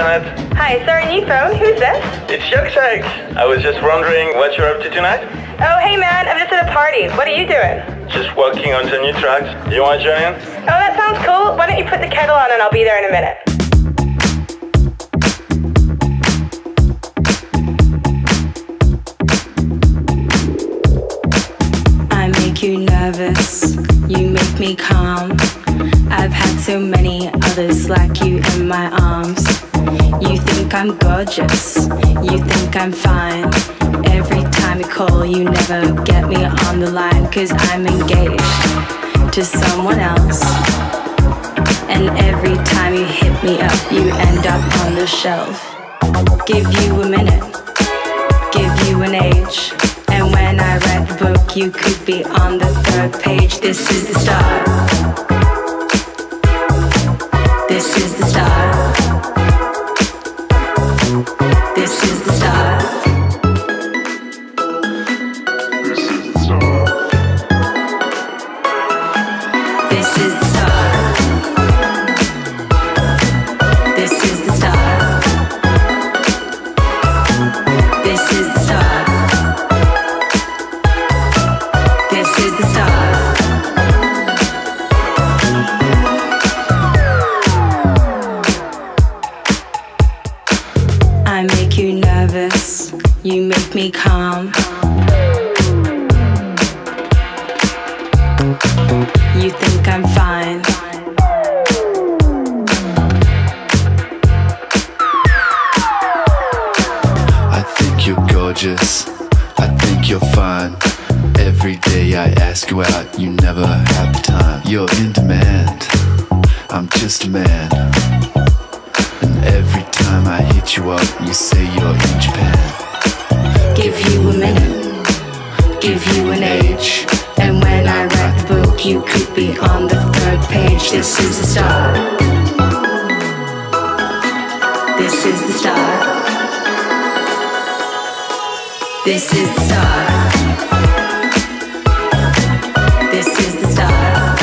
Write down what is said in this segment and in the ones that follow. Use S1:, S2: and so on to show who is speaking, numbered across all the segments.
S1: Juliet.
S2: Hi, sorry, new phone. Who's this?
S1: It's Yuksek. I was just wondering what you're up to tonight.
S2: Oh, hey man, I'm just at a party. What are you doing?
S1: Just working on some new tracks. You want to join in?
S2: Oh, that sounds cool. Why don't you put the kettle on and I'll be there in a minute.
S3: I make you nervous, you make me calm. I've had so many others like you in my arms. You think I'm gorgeous, you think I'm fine. Every time you call, you never get me on the line, cause I'm engaged to someone else. And every time you hit me up, you end up on the shelf. Give you a minute, give you an age. And when I read the book, you could be on the third page. This is the start. This is the start. You make me calm. You think I'm fine.
S4: I think you're gorgeous. I think you're fine. Every day I ask you out, you never have time. You're in demand. I'm just a man. And every time I hit you up, you say you're in Japan.
S3: Third. This is the start. This is the start. This is the start. This is the start.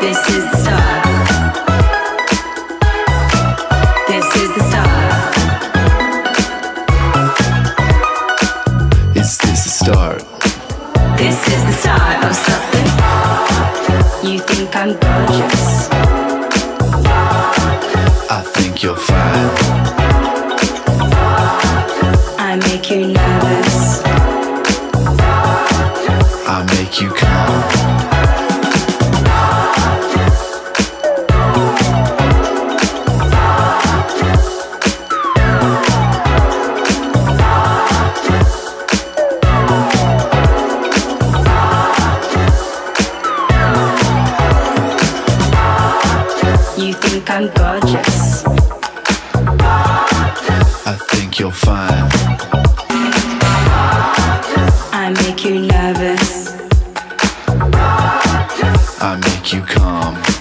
S3: This is the start. This is the start.
S4: Is this a start?
S3: This is the start of something. You think I'm gorgeous.
S4: I think you're fine.
S3: I make you nervous.
S4: I make you calm.
S3: You think I'm gorgeous.
S4: I think you're fine.
S3: I make you nervous.
S4: I make you calm.